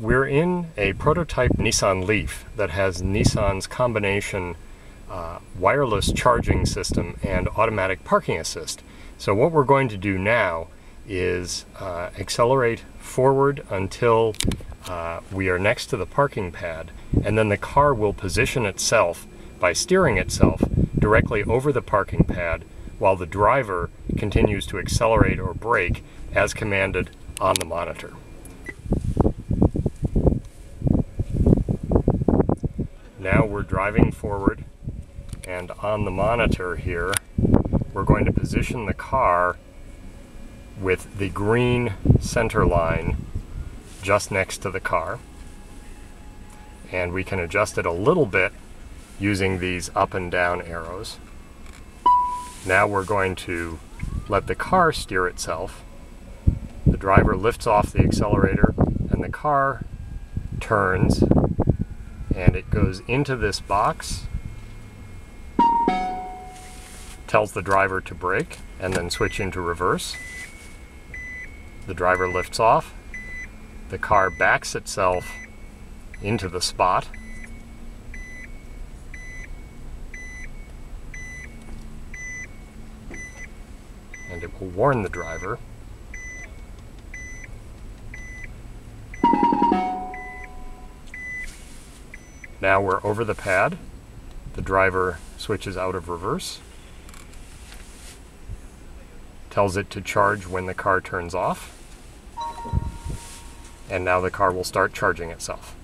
We're in a prototype Nissan Leaf that has Nissan's combination uh, wireless charging system and automatic parking assist. So what we're going to do now is uh, accelerate forward until uh, we are next to the parking pad and then the car will position itself by steering itself directly over the parking pad while the driver continues to accelerate or brake as commanded on the monitor. Now we're driving forward and on the monitor here we're going to position the car with the green center line just next to the car and we can adjust it a little bit using these up and down arrows. Now we're going to let the car steer itself. The driver lifts off the accelerator and the car turns and it goes into this box, tells the driver to brake, and then switch into reverse. The driver lifts off, the car backs itself into the spot, and it will warn the driver Now we're over the pad. The driver switches out of reverse. Tells it to charge when the car turns off. And now the car will start charging itself.